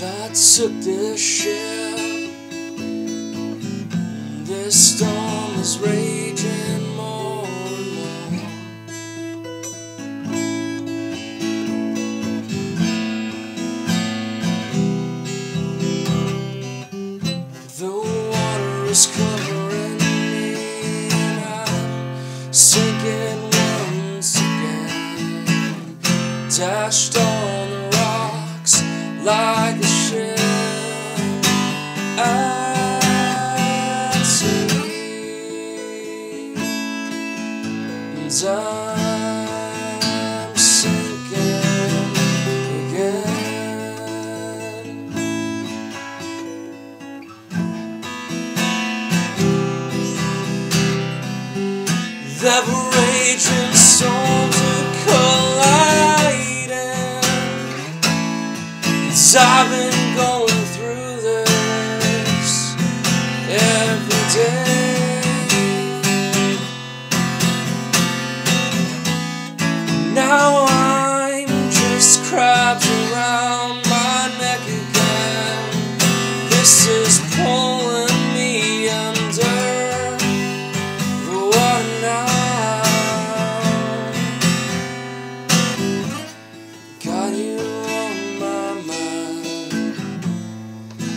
took this ship. This storm is raging more and more. The water is covering me, and I'm sinking once again. Dashed rocks like a ship at sea. And I'm sinking again. The raging storms are colliding. As I've been going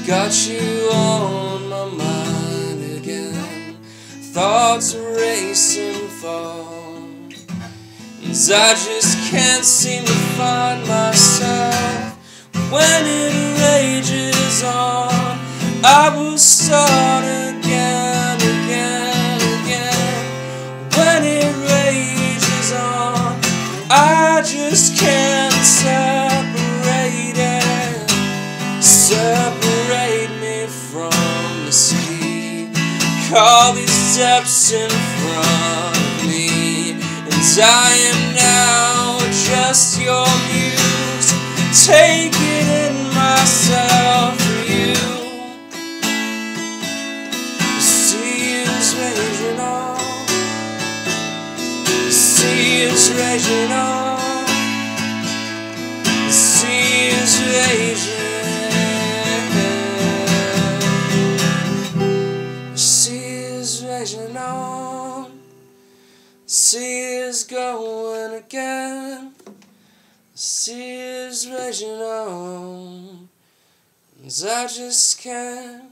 Got you on my mind again. Thoughts are racing far. As I just can't seem to find myself when it rages on. I will start again, again, again. When it rages on, I just can't separate Call these steps in front of me, and I am now just your muse. Take it in myself for you. Sea is raging on. Sea is raging on. Sea is raging. Sea is going again. The sea is raging on. And I just can't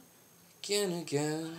begin again.